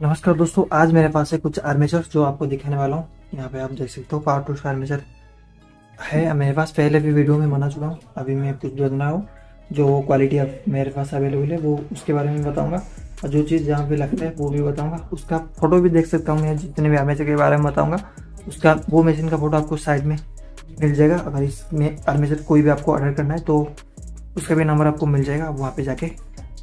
नमस्कार दोस्तों, आज मेरे पास है कुछ आर्मेचर जो आपको दिखाने वाला हूँ। यहाँ पे आप देख सकते हो पावर टूल्स का आर्मेचर है। मेरे पास पहले भी वीडियो में बना चुका हूँ, अभी मैं कुछ बना हूँ। जो क्वालिटी अब मेरे पास अवेलेबल है, वो उसके बारे में बताऊँगा। और जो चीज़ जहाँ पे लगता है, वो भी बताऊँगा। उसका फ़ोटो भी देख सकता हूँ मैं, जितने भी आर्मेचर के बारे में बताऊँगा। उसका वो मशीन का फ़ोटो आपको साइड में मिल जाएगा। अगर इसमें आर्मेचर कोई भी आपको ऑर्डर करना है तो उसका भी नंबर आपको मिल जाएगा आप वहाँ पर जाके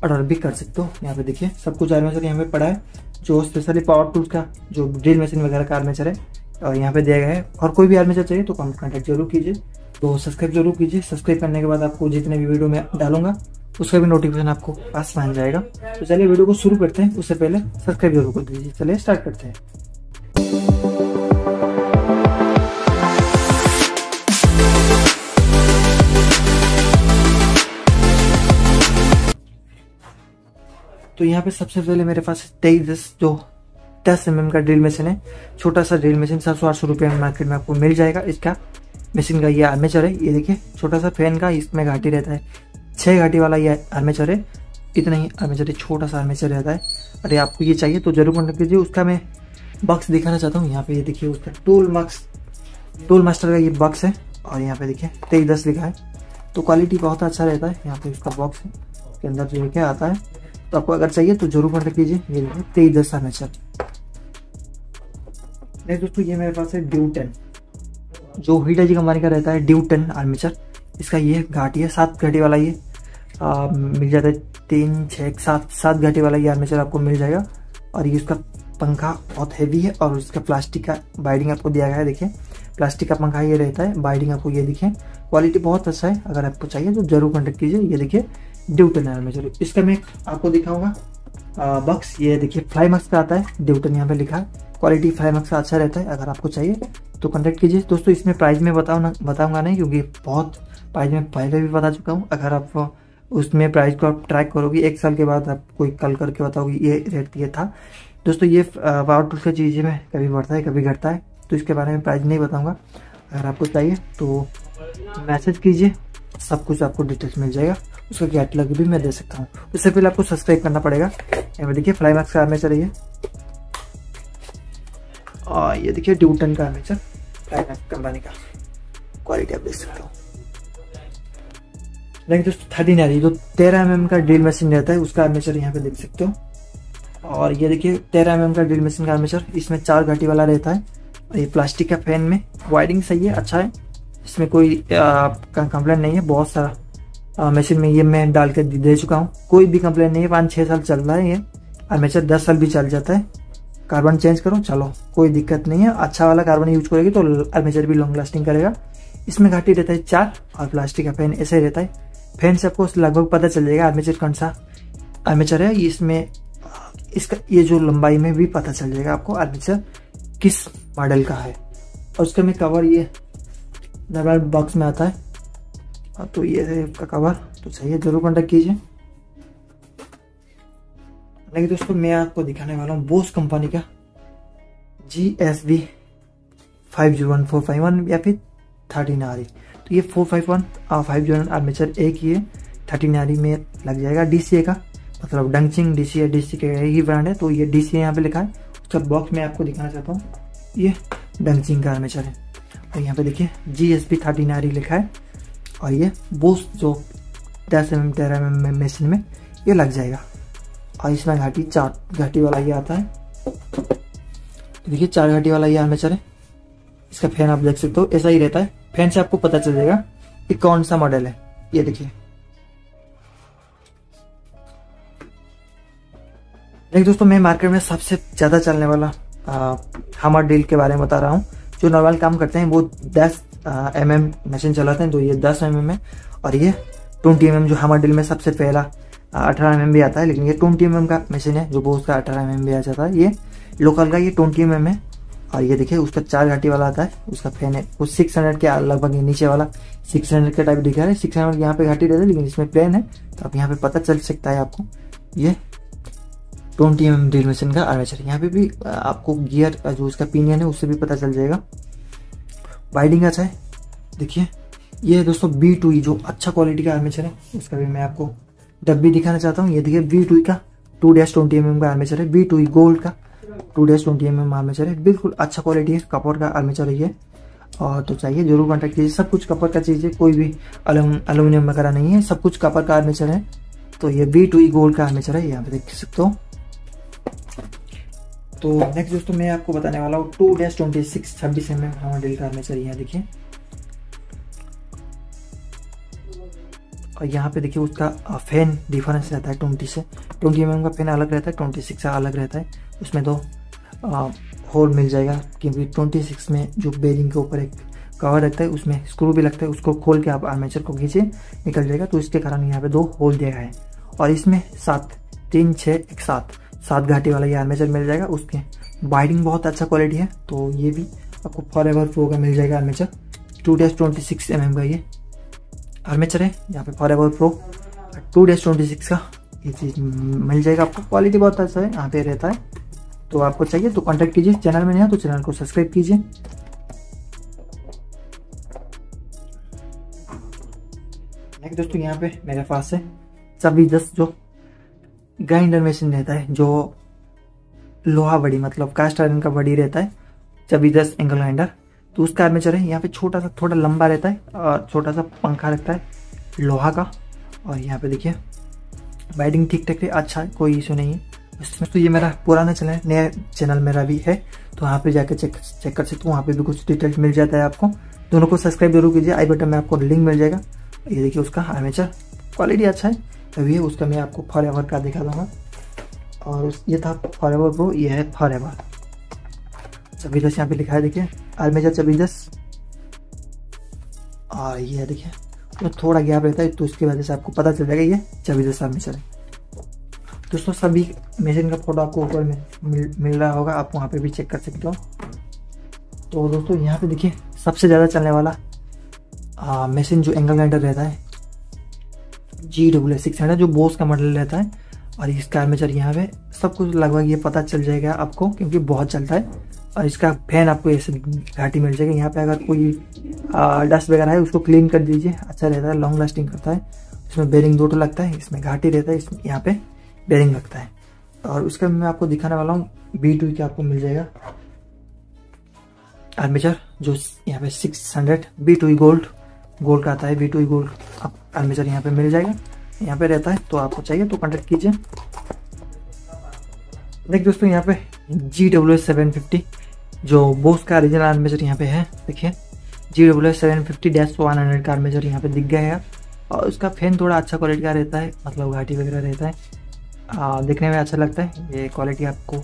ऑर्डर भी कर सकते हो। यहाँ पे देखिए, सब कुछ आर्मेचर यहाँ पे पड़ा है, जो स्पेशली पावर टूल्स का, जो ड्रिल मशीन वगैरह का आर्मेचर है और यहाँ पे दिया गया है। और कोई भी आर्मेचर चाहिए तो कॉन्टैक्ट ज़रूर कीजिए। तो सब्सक्राइब ज़रूर कीजिए। सब्सक्राइब करने के बाद आपको जितने भी वीडियो में डालूँगा, उसका भी नोटिफिकेशन आपको पास मान जाएगा। तो चलिए वीडियो को शुरू करते हैं। उससे पहले सब्सक्राइब ज़रूर कर दीजिए। चलिए स्टार्ट करते हैं। तो यहाँ पे सबसे पहले मेरे पास तेईस, जो दस एम का ड्रिल मशीन है। छोटा सा ड्रिल मशीन सात सौ, आठ सौ रुपये में मार्केट में आपको मिल जाएगा। इसका मशीन का ये आर्मेचर है। ये देखिए, छोटा सा फ़ैन का इसमें घाटी रहता है। छः घाटी वाला ये आर्मेचर है। इतना ही आर्मेचर है, छोटा सा आर्मेचर रहता है। अरे आपको ये चाहिए तो ज़रूर कॉन्टेक्ट कीजिए। उसका मैं बक्स दिखाना चाहता हूँ। यहाँ पे ये देखिए, उसका टूल मार्क्स टूल मास्टर का ये बक्स है। और यहाँ पे देखिए, तेईस दस लिखा है। तो क्वालिटी बहुत अच्छा रहता है। यहाँ पे उसका बॉक्स है। उसके अंदर जो क्या आता है? तो आपको अगर चाहिए तो ज़रूर कॉन्टेक्ट कीजिए देखिए तेईस दस आर्मेचर नहीं दोस्तों ये मेरे पास है ड्यू टेन जो हीटाजी कंपनी का रहता है ड्यू टेन आर्मेचर। इसका ये घाटी है सात घाटी वाला ये। आ, मिल जाता है तीन छः सात सात घाटी वाला ये आर्मीचर आपको मिल जाएगा। और ये उसका पंखा बहुत हैवी है और उसका प्लास्टिक का बाइडिंग आपको दिया गया है देखिए। प्लास्टिक का पंखा ये रहता है बाइडिंग आपको ये दिखे। क्वालिटी बहुत अच्छा है अगर आपको चाहिए तो ज़रूर कॉन्टेक्ट कीजिए। ये देखिए ड्यूटन आर्मेचर इसका मैं आपको दिखाऊँगा। बक्स ये देखिए फ्लाई मक्स का आता है। ड्यूटन यहाँ पे लिखा क्वालिटी फ्लाई मक्स का अच्छा रहता है, अगर आपको चाहिए तो कॉन्टेक्ट कीजिए। दोस्तों, इसमें प्राइस में बताऊँ ना, बताऊँगा नहीं, क्योंकि बहुत प्राइस में पहले भी बता चुका हूँ। अगर आप उसमें प्राइस को आप ट्रैक करोगे, एक साल के बाद आप कोई कल करके बताओगे, ये रेट ये था। दोस्तों, ये पावर टूल्स का चीज़ें में कभी बढ़ता है, कभी घटता है तो इसके बारे में प्राइस नहीं बताऊँगा। अगर आपको चाहिए तो मैसेज कीजिए। सब कुछ आपको डिटेल्स मिल जाएगा। उसका कैटलॉग भी मैं दे सकता हूँ। उससे पहले आपको सब्सक्राइब करना पड़ेगा। यहाँ देखिए फ्लाई मैक्स का आर्मेचर है और ये देखिए ड्यूटन का आर्मेचर फ्लाई मैक्स कंपनी का। क्वालिटी आप देख सकते हो। लेकिन दोस्तों थर्टीन आ रही जो तेरह एम का ड्रिल मशीन रहता है, उसका आर्मेचर यहाँ पे देख सकते हो। और ये देखिए, तेरह एम का ड्रिल मशीन का आर्मेचर इसमें चार घाटी वाला रहता है। और ये प्लास्टिक का फ़ैन में। वायरिंग सही है अच्छा है। इसमें कोई कंप्लेंट नहीं है, बहुत सारा मशीन में ये मैं डाल के दे चुका हूँ। कोई भी कंप्लेंट नहीं है, पाँच छः साल चल रहा है ये। आर्मेचर दस साल भी चल जाता है। कार्बन चेंज करो, चलो, कोई दिक्कत नहीं है। अच्छा वाला कार्बन यूज़ करेगी तो आर्मेचर भी लॉन्ग लास्टिंग करेगा। इसमें घाटी रहता है चार और प्लास्टिक का फ़ैन ऐसा ही रहता है। फ़ैन से आपको लगभग पता चल जाएगा आर्मेचर कौन सा आर्मेचर है। इसमें, इसका, ये जो लंबाई में भी पता चल जाएगा आपको आर्मेचर किस मॉडल का है। और उसका में कवर ये नॉर्मल बॉक्स में आता है। हाँ, तो ये है इसका कवर तो सही है ज़रूर कॉन्टेक्ट कीजिए। लेकिन दोस्तों मैं आपको दिखाने वाला हूँ बोस कंपनी का G S B five zero one four five one या फिर थर्टीन आर तो ये फोर फाइव वन और फाइव ज़ीरो वन आर्मेचर एक ही है। थर्टीन आर में लग जाएगा डी सी ए का। मतलब डंगचिंग D C A D C का ही ब्रांड है। तो ये डी सी ए यहाँ पे लिखा है। उसका बॉक्स में आपको दिखाना चाहता हूँ। ये डंगचिंग का आर्मेचर है। और यहाँ पे देखिए G S P thirteen R लिखा है। और ये बोस जो दस एम एम तेरह एम एम मशीन में, ये लग जाएगा। और इसमें घाटी चार, घाटी वाला ये आता है। तो देखिए, चार घाटी वाला ये आर्मेचर है इसका फ़ैन आप देख सकते हो, ऐसा ही रहता है। फ़ैन से आपको पता चल जाएगा कि कौन सा मॉडल है। ये देखिए। देखिए दोस्तों, मैं मार्केट में सबसे ज़्यादा चलने वाला हमर डील के बारे में बता रहा हूँ। जो नॉर्मल काम करते हैं, वो 10 एम एम मशीन चलाते हैं तो ये 10 एम एम है। और ये 20 एम एम जो हमारे डील में सबसे पहला अठारह एम एम भी आता है, लेकिन ये ट्वेंटी एम एम का मशीन है, जो बोस का अठारह एम एम भी आ जाता है। ये लोकल का ये ट्वेंटी एम है, और ये देखिए, उसका चार घाटी वाला आता है, उसका फ़ैन है। वो सिक्स हंड्रेड के लगभग नीचे वाला सिक्स हंड्रेड का टाइप दिखा रहा है। सिक्स हंड्रेड यहाँ पे घाटी रहता है, लेकिन इसमें प्लेन है तो आप यहाँ पे पता चल सकता है आपको। ये twenty M M drill machine का आर्मेचर यहाँ पे भी आपको गियर जो उसका पिनियन है, उससे भी पता चल जाएगा। वाइडिंग अच्छा है। देखिए, ये दोस्तों बी टू जो अच्छा क्वालिटी का आर्मेचर है। उसका भी मैं आपको डब्बी दिखाना चाहता हूँ। ये देखिए बी टू का टू डैश ट्वेंटी एम का आर्मेचर है। बी टू गोल्ड का two days twenty M armature है। बिल्कुल अच्छा क्वालिटी है। कपर का आर्मेचर है ये और तो चाहिए, ज़रूर कॉन्टेक्ट कीजिए। सब कुछ कपड़ का चीज़ है कोई भी अलूमिनियम वगैरह नहीं है। सब कुछ कपड़ का आर्मेचर है। तो ये बी टू गोल्ड का आर्मेचर है। यहाँ पे देख सकते हो। तो नेक्स्ट दोस्तों मैं आपको बताने वाला हूँ टू डैश ट्वेंटी सिक्स छब्बीस एम एम डील का आर्मेचर यहाँ देखिए। और यहाँ पे देखिए उसका फ़ैन डिफरेंस रहता है ट्वेंटी से। ट्वेंटी एम का फ़ैन अलग रहता है ट्वेंटी सिक्स अलग रहता है। उसमें तो होल मिल जाएगा, क्योंकि ट्वेंटी सिक्स में जो बेरिंग के ऊपर एक कवर रहता है, उसमें स्क्रू भी लगता है, उसको खोल के आप आर्मेचर को खींचे, निकल जाएगा। तो इसके कारण यहाँ पे दो होल दिया है। और इसमें सात, तीन छः एक सात। सात घाटी वाला ये आर्मेचर मिल जाएगा, उसके बाइडिंग बहुत अच्छा क्वालिटी है तो ये भी आपको फॉर एवर प्रो का मिल जाएगा armature. Two days twenty six M का ये आर्मेचर है, यहाँ पे forever pro two days twenty six का ये चीज़ मिल जाएगा आपको क्वालिटी बहुत अच्छा है, यहाँ पे रहता है। तो आपको चाहिए तो कांटेक्ट कीजिए चैनल में नहीं तो चैनल को सब्सक्राइब कीजिए। नेक्स्ट दोस्तों, यहाँ पे मेरे पास है सभी दस जो ग्राइंडर मशीन रहता है, जो लोहा बड़ी मतलब कास्ट आयरन का बड़ी रहता है चबी दस एंगल ग्राइंडर तो उसका आर्मेचर है यहाँ पे छोटा सा, थोड़ा लंबा रहता है, और छोटा सा पंखा रहता है, लोहा का। और यहाँ पे देखिए वाइडिंग ठीक ठाक है अच्छा है, कोई इशू नहीं है। तो ये मेरा पुराना चैनल है, नया चैनल मेरा भी है तो वहाँ पे जाकर चेक चेक कर सकते हो, वहाँ पे भी कुछ डिटेल्स मिल जाता है आपको। दोनों को सब्सक्राइब ज़रूर कीजिए आई बटन में आपको लिंक मिल जाएगा। ये देखिए उसका आर्मेचर क्वालिटी अच्छा है। है उसका मैं आपको फॉर एवर का दिखा दूँगा और ये था फॉर एवर प्रो ये है फॉर एवर दस यहाँ पे लिखा है देखिए छब्बीस दस और ये है देखिए तो थोड़ा गैप रहता है तो इसकी वजह से आपको पता चल जाएगा ये दस आर्मेचर है दोस्तों सभी मशीन का फ़ोटो आपको ऊपर में मिल, मिल रहा होगा आप वहाँ पे भी चेक कर सकते हो। तो दोस्तों यहाँ पे देखिए सबसे ज़्यादा चलने वाला मशीन जो एंगल ग्राइंडर रहता है जी डब्ल्यू सिक्स हंड्रेड जो बोस का मॉडल रहता है। और इसका आर्मेचर यहाँ पे सब कुछ लगभग ये पता चल जाएगा आपको, क्योंकि बहुत चलता है। और इसका फ़ैन आपको ऐसे घाटी मिल जाएगा। यहाँ पे अगर कोई डस्ट वगैरह है, उसको क्लीन कर दीजिए। अच्छा रहता है लॉन्ग लास्टिंग करता है। इसमें बेरिंग दो तो लगता है, इसमें घाटी रहता है इसमें यहाँ पे बेरिंग लगता है। और उसका मैं आपको दिखाने वाला हूँ बी टू का आपको मिल जाएगा। आर्मेचर जो यहाँ पे six hundred B two gold gold का आता है बी टू गोल्ड आप आर्मेचर यहाँ पे मिल जाएगा। यहाँ पे रहता है तो आपको चाहिए तो कॉन्टेक्ट कीजिए। देखिए दोस्तों यहाँ पे G W S seven fifty जो बोस का ओरिजिनल आर्मेचर यहाँ पे है देखिए। G W S seven fifty dash one hundred का आर्मेचर यहाँ पे दिख गया है। और उसका फ़ैन थोड़ा अच्छा क्वालिटी का रहता है मतलब घाटी वगैरह रहता है। आ, देखने में अच्छा लगता है। ये क्वालिटी आपको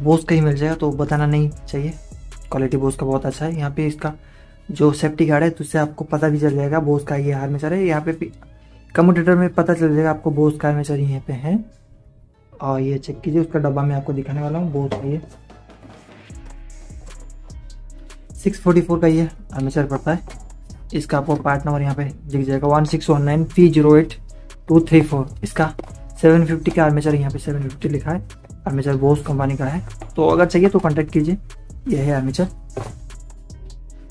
बोस का ही मिल जाएगा तो बताना नहीं चाहिए। क्वालिटी बोस का बहुत अच्छा है। यहाँ पे इसका जो सेफ्टी गार्ड है तो उससे आपको पता भी चल जाएगा बोस का ये आर्मेचर है। यहाँ पे कम्यूटेटर में पता चल जाएगा आपको बोस का आर्मेचर यहाँ पे है। और ये चेक कीजिए, उसका डब्बा मैं आपको दिखाने वाला हूँ बोस का ये। 644 का ये आर्मेचर पड़ता है। इसका आपको पार्ट नंबर यहाँ पे दिख जाएगा one six one nine P zero eight two three four इसका 750 का आर्मेचर यहाँ पे 750 लिखा है आर्मेचर बोस कंपनी का है। तो अगर चाहिए तो कॉन्टेक्ट कीजिए, यह है आर्मेचर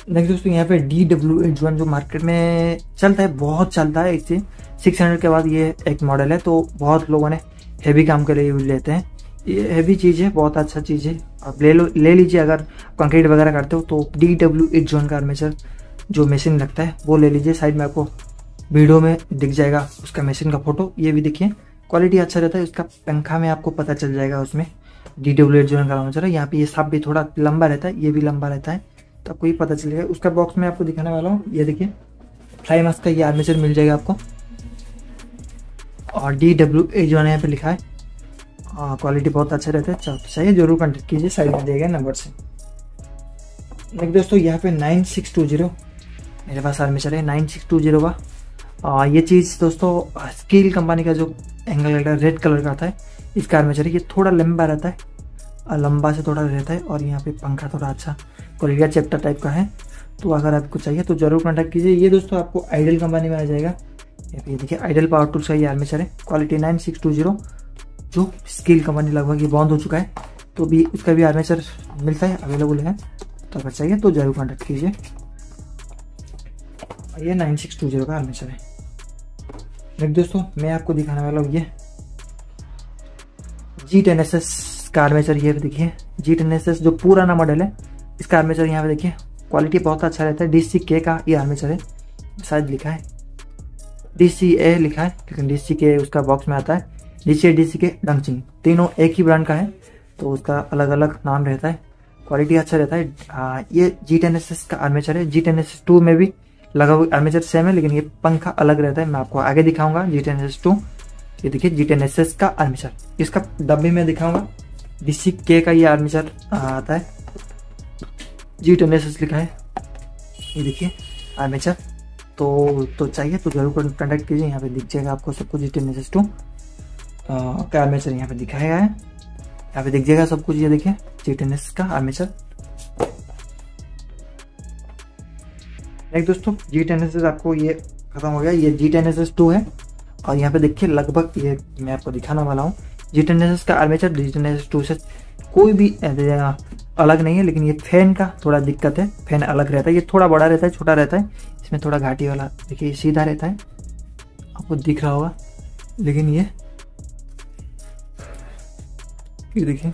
नेक्स्ट दोस्तों यहाँ पे डी डब्ल्यू एच वन जो मार्केट में चलता है, बहुत चलता है इससे सिक्स हंड्रेड के बाद ये एक मॉडल है तो बहुत लोगों ने हैवी काम के लिए यूज़ लेते हैं। ये हैवी चीज़ है, बहुत अच्छा चीज़ है। आप ले लो, ले लीजिए अगर कंक्रीट वगैरह करते हो तो डी डब्ल्यू एच वन का आर्मेचर जो मशीन लगता है, वो ले लीजिए। साइड में आपको वीडियो में दिख जाएगा उसका मशीन का फ़ोटो ये भी देखिए। क्वालिटी अच्छा रहता है, उसका पंखा में आपको पता चल जाएगा उसमें। डी डब्ल्यू एट जो का आर्मेचर है, यहाँ पे ये सब भी थोड़ा लंबा रहता है, ये भी लंबा रहता है। तो आपको ये पता चलेगा। उसका बॉक्स में आपको दिखाने वाला हूँ। ये देखिए फ्लाई मास्क का ये आर्मेचर मिल जाएगा आपको। और डी डब्ल्यू ए जो यहाँ पे लिखा है। क्वालिटी बहुत अच्छा रहता है। तो चाहिए ज़रूर कॉन्टेक्ट कीजिए। साइड में दिए नंबर से। लेकिन दोस्तों यहाँ पे नाइन सिक्स टू ज़ीरो मेरे पास आर्मेचर है नाइन सिक्स टू ज़ीरो का। आ, ये चीज़ दोस्तों स्कील कंपनी का जो एंगल रेड कलर का आता है इस कार में चलिए ये थोड़ा लंबा रहता है। लंबा से थोड़ा रहता है और यहाँ पे पंखा थोड़ा अच्छा क्वालिटी चैप्टर टाइप का है। तो अगर आपको चाहिए तो ज़रूर कॉन्टैक्ट कीजिए। ये दोस्तों आपको आइडल कंपनी में आ जाएगा। ये देखिए आइडल पावर टूल्स का ये आर्मेचर है। Quality nine six two zero जो स्किल कंपनी लगभग ये बंद हो चुका है। तो भी उसका भी आर्मेचर मिलता है अवेलेबल है। तो अगर चाहिए तो ज़रूर कॉन्टैक्ट कीजिए। ये नाइन सिक्स टू ज़ीरो का आर्मेचर है। दोस्तों, मैं आपको दिखाने वाला हूँ ये जी टेन एस एस इसका आर्मेचर ये देखिए जी टेन जो पुराना मॉडल है इसका आर्मेचर यहाँ पे देखिए। क्वालिटी बहुत अच्छा रहता है। डी सी के का ये आर्मेचर है। शायद लिखा है। डी सी ए लिखा है लेकिन डी सी के उसका बॉक्स में आता है। D C A D C के डंगचिंग तीनों एक ही ब्रांड का है तो उसका अलग अलग नाम रहता है। क्वालिटी अच्छा रहता है। आ, ये जी टेन एस एस का आर्मेचर है। G ten S S two में भी लगा हुआ आर्मेचर सेम है लेकिन ये पंखा अलग रहता है। मैं आपको आगे दिखाऊँगा G ten S S two ये देखिए जी टेन एस एस का आर्मेचर इसका डब्बे में दिखाऊँगा। डीसी के का ये आर्मेचर आता है। जी एस लिखा है। ये देखिए आर्मेचर तो तो चाहिए तो ज़रूर कॉन्टेक्ट कीजिए, यहाँ पे दिख जाएगा आपको सब कुछ जी एस टू का आर्मेचर यहाँ पे दिखाया गया है। यहाँ पे दिख जाएगा सब कुछ, ये देखिए जी टेन एस का आर्मेचर नेक्स्ट दोस्तों जी टेन एस एस आपको ये खत्म हो गया। ये G ten S S two है। और यहाँ पे देखिए, लगभग ये मैं आपको दिखाने वाला हूँ। जी का आर्मेचर जी टू से कोई भी अलग नहीं है, लेकिन ये फ़ैन का थोड़ा दिक्कत है। फ़ैन अलग रहता है। ये थोड़ा बड़ा रहता है, छोटा रहता है। इसमें थोड़ा घाटी वाला, देखिए सीधा रहता है। आपको दिख रहा होगा, लेकिन ये ये देखिए,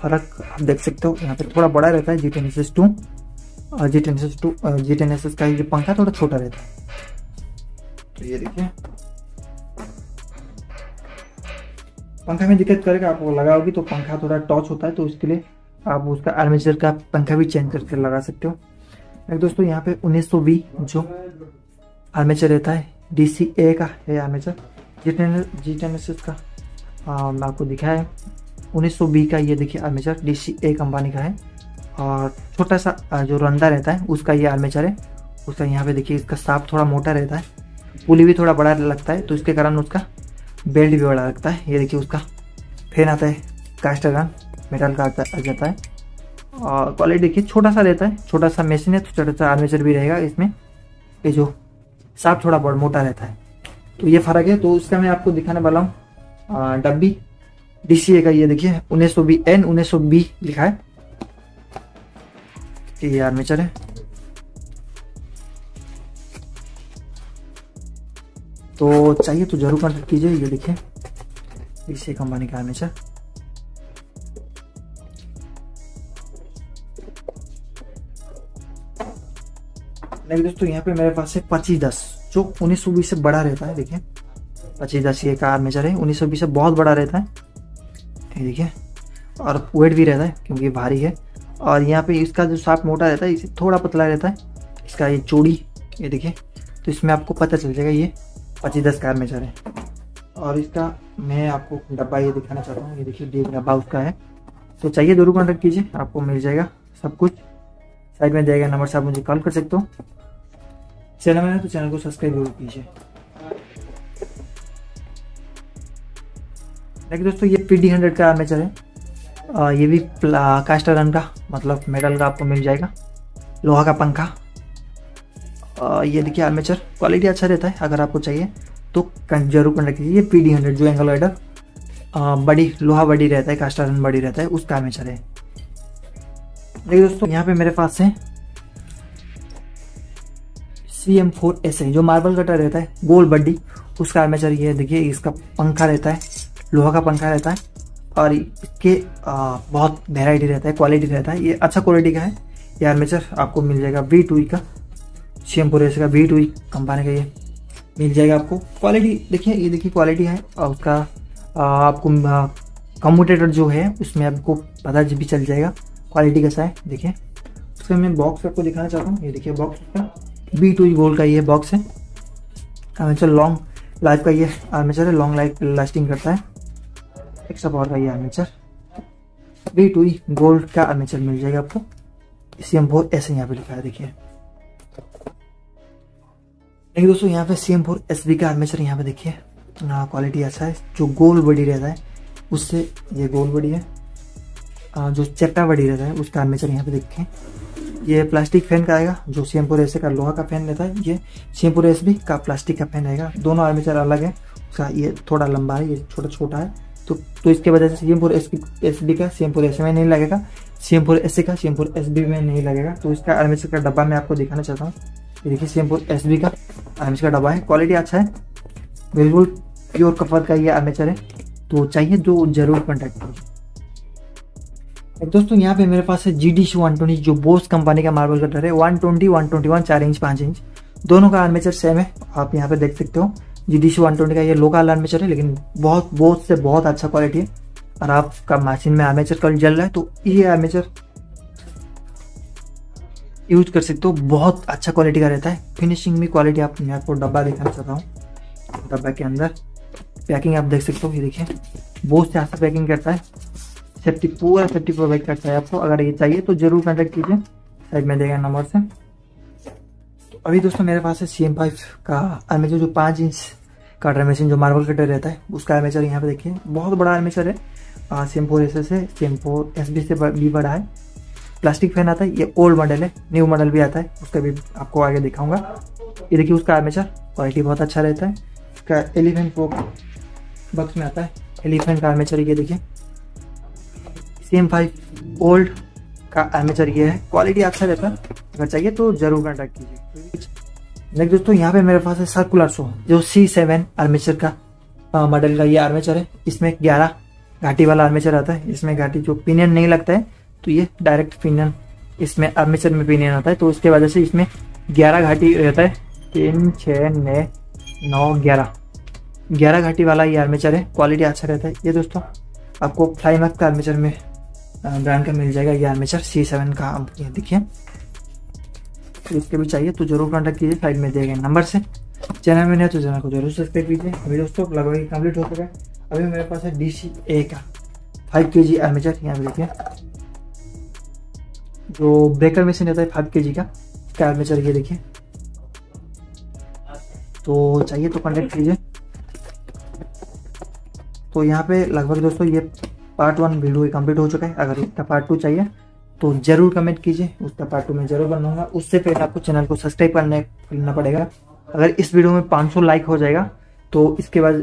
फ़र्क आप देख सकते हो। यहाँ पे थोड़ा बड़ा रहता है G ten S S two और G ten S S two G ten S S का जो पंखा थोड़ा छोटा रहता है। तो ये देखिए पंखा में दिक्कत करेगा, आपको लगा होगी तो पंखा थोड़ा टॉच होता है तो उसके लिए आप उसका आर्मेचर का पंखा भी चेंज करके लगा सकते हो। एक दोस्तों, यहाँ पे उन्नीस सौ बी जो आर्मेचर रहता है डी सी ए का है आर्मेचर। जी टेन एस का मैं आपको दिखाया है। उन्नीस सौ बी का ये देखिए armature D C A company का है। और छोटा सा जो रंदा रहता है, उसका ये आर्मेचर है। उसका यहाँ पे देखिए, इसका साफ़ थोड़ा मोटा रहता है। पुली भी थोड़ा बड़ा लगता है तो इसके कारण उसका बेल्ट भी बड़ा लगता है। ये देखिए उसका फ़ैन आता है कास्टर गन मेटल का आ जाता है। और क्वालिटी देखिए, छोटा सा रहता है, छोटा सा मशीन है तो छोटा सा आर्मेचर भी रहेगा इसमें। ये जो साफ़ थोड़ा बड़ा मोटा रहता है। तो ये फ़र्क है तो उसका मैं आपको दिखाने वाला हूँ। डब्बी डी का ये देखिए, उन्नीस सौ बी एन उन्नीस सौ बी लिखा है। ये आर्मेचर है। तो चाहिए तो ज़रूर कॉन्टेक्ट कीजिए, ये देखिए इसी कंपनी का आर्मेचर नहीं दोस्तों, यहाँ पे मेरे पास है पच्चीस दस, जो उन्नीस सौ बीस से बड़ा रहता है देखिए पच्चीस दस ये का आर्मेचर है उन्नीस सौ बीस से बहुत बड़ा रहता है। ये देखिए और वेट भी रहता है, क्योंकि भारी है। और यहाँ पे इसका जो साफ़ मोटा रहता है, इसे थोड़ा पतला रहता है। इसका ये चौड़ी, ये देखिए तो इसमें आपको पता चल जाएगा ये। पच्चीस दस का आर्मेचर है। और इसका मैं आपको डब्बा ये दिखाना चाहता हूँ। ये देखिए डेग डब्बा उसका है। तो चाहिए ज़रूर कॉन्टेक्ट कीजिए आपको मिल जाएगा सब कुछ। साइड में जाएगा नंबर से आप मुझे कॉल कर सकते हो। चैनल में तो चैनल को सब्सक्राइब ज़रूर कीजिए। देखिए दोस्तों ये पी डी हंड्रेड का आर्मेचर है। आ, ये भी कास्टर रन का मतलब मेटल का आपको मिल जाएगा। लोहा का पंखा। ये देखिए आर्मेचर क्वालिटी अच्छा रहता है अगर आपको चाहिए तो ज़रूर कंडक्ट कीजिए पी डी हंड्रेड जो एंगल वाइडर बड़ी लोहा बड़ी रहता है कास्टर रन बड़ी रहता है उसका आर्मेचर है। देखिए दोस्तों यहाँ पे मेरे पास है सी एम फोर एस जो मार्बल कटर रहता है गोल बड्डी उसका आर्मेचर ये देखिए इसका पंखा रहता है लोहा का पंखा रहता है और इसके आ, बहुत वेराइटी रहता है क्वालिटी रहता है ये अच्छा क्वालिटी का है ये आर्मेचर आपको मिल जाएगा वी टू का। सी एम फोर एस का बी टू कंपनी का ये मिल जाएगा आपको। क्वालिटी देखिए, ये देखिए क्वालिटी है। और उसका आपको कम्यूटेटर जो है, उसमें आपको पता भी चल जाएगा क्वालिटी कैसा है। देखिए, उसका मैं बॉक्स आपको दिखाना चाहता हूँ। ये देखिए बॉक्स उसका। बी टू गोल्ड का ये बॉक्स है। आर्मेचर लॉन्ग लाइफ का ये आर्मेचर है लॉन्ग लाइफ लास्टिंग करता है। एक्स्ट्रा पावर का ये आर्मेचर बी टू गोल्ड का आर्मेचर मिल जाएगा आपको। सी एम फोर ऐसे यहाँ पे लिखा है, देखिए। देखिए दोस्तों यहाँ पे C M four S B का आर्मेचर यहाँ पे देखिए क्वालिटी अच्छा है। जो गोल बॉडी रहता है उससे ये गोल बॉडी है। आ, जो चट्टा बड़ी रहता है उसका आर्मेचर यहाँ पे देखें। ये प्लास्टिक फ़ैन का आएगा जो सीएमपुर एस का लोहा का फ़ैन रहता है ये C M four S B का प्लास्टिक का फ़ैन रहेगा दोनों आर्मेचर अलग है उसका ये थोड़ा लंबा है ये छोटा छोटा है। तो तो इसके वजह से सीएमपुर एस एस बी का सीएमपुर एस में नहीं लगेगा। सीएमपुर एस का सीएमपुर एस बी में नहीं लगेगा। तो इसका आर्मेचर का डब्बा मैं आपको दिखाना चाहता हूँ। देखिए C M four S B का। आर्मेचर का डब्बा है क्वालिटी अच्छा है। बिल्कुल प्योर कपर का ये आर्मेचर है। तो चाहिए जो ज़रूर कॉन्टैक्ट कीजिए दोस्तों, यहाँ पे मेरे पास है जी डी वन ट्वेंटी जो बोस कंपनी का मार्बल कटर है। One twenty one twenty one चार इंच पाँच इंच दोनों का आर्मेचर सेम है। आप यहाँ पे देख सकते हो। जी डी वन ट्वेंटी का ये लोकल आर्मेचर है, लेकिन बहुत बहुत से बहुत अच्छा क्वालिटी है। और आपका मशीन में आर्मेचर कल जल रहा है तो ये आर्मेचर यूज़ कर सकते हो। बहुत अच्छा क्वालिटी का रहता है। फिनिशिंग भी क्वालिटी आप मैं आपको डब्बा दिखाना चाहता हूँ। डब्बा के अंदर। पैकिंग आप देख सकते हो, ये देखिए। बहुत से अच्छा पैकिंग करता है। सेफ्टी पूरा सेफ्टी प्रोवाइड करता है आपको। अगर ये चाहिए तो ज़रूर कॉन्टेक्ट कीजिए। साइड में देगा नंबर से। तो अभी दोस्तों मेरे पास है सी एम फाइव का आर्मेचर जो पाँच इंच का ड्राई मशीन जो मार्बल कटर रहता है, उसका आर्मेचर यहाँ पे देखिए। बहुत बड़ा आर्मेचर है। C M four S S है। C M four S B से भी बड़ा है। प्लास्टिक फ़ैन आता है, ये ओल्ड मॉडल है न्यू मॉडल भी आता है, उसका भी आपको आगे दिखाऊँगा। ये देखिए उसका आर्मेचर क्वालिटी बहुत अच्छा रहता है। इसका एलिफेंट प्रो बॉक्स में आता है एलिफेंट का आर्मेचर ये देखिए। सेम फाइव ओल्ड का आर्मेचर ये है क्वालिटी अच्छा रहता है। अगर चाहिए तो ज़रूर कॉन्टैक्ट कीजिए। नेक्स्ट दोस्तों, यहाँ पे मेरे पास है सर्कुलर शो जो सी सेवन आर्मेचर का मॉडल का ये आर्मेचर है। इसमें ग्यारह घाटी वाला आर्मेचर आता है। इसमें घाटी जो पिनियन नहीं लगता है तो ये डायरेक्ट पिनियन इसमें आर्मेचर में पिनियन आता है तो उसके वजह से इसमें ग्यारह घाटी रहता है। तीन छः नौ ग्यारह। ग्यारह घाटी वाला ये आर्मेचर है क्वालिटी अच्छा रहता है। ये दोस्तों, आपको फ्लाईमैक का आर्मेचर में ब्रांड का मिल जाएगा। ये आर्मेचर सी सेवन का आप देखिए। इसके भी चाहिए तो ज़रूर कॉन्टैक्ट कीजिए साइड में दिए गए नंबर से चैनल में नहीं तो चैनल को ज़रूर सब्सक्राइब कीजिए। अभी दोस्तों, लगभग कंप्लीट हो चुका है। अभी मेरे पास है डी सी ए का फाइव के जी आर्मेचर यहाँ पे देखिए। जो ब्रेकर मशीन रहता है, फाइव के जी का। इसका आर्मेचर ये देखिए। तो चाहिए तो कॉन्टेक्ट कीजिए। तो यहाँ पे लगभग दोस्तों ये पार्ट वन वीडियो कंप्लीट हो चुका है। अगर इसका पार्ट टू चाहिए तो ज़रूर कमेंट कीजिए। उसका पार्ट टू में ज़रूर बनाऊँगा। उससे पहले आपको चैनल को सब्सक्राइब करने, करना पड़ेगा। अगर इस वीडियो में 500 लाइक हो जाएगा तो इसके बाद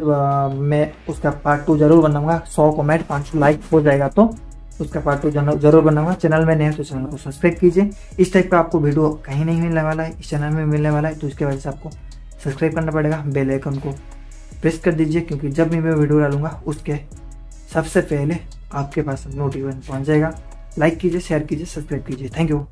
मैं उसका पार्ट टू ज़रूर बनाऊँगा। 100 कमेंट 500 लाइक हो जाएगा तो। उसका पार्ट टू जाना ज़रूर बनाऊँगा। चैनल में नहीं तो चैनल को सब्सक्राइब कीजिए। इस टाइप का आपको वीडियो कहीं नहीं मिलने वाला है। इस चैनल में मिलने वाला है। तो इसके वजह से आपको सब्सक्राइब करना पड़ेगा। बेल आइकन को प्रेस कर दीजिए। क्योंकि जब भी मैं वीडियो डालूँगा, उसके सबसे पहले आपके पास नोटिफिकेशन पहुँच जाएगा। लाइक कीजिए शेयर कीजिए सब्सक्राइब कीजिए। Thank you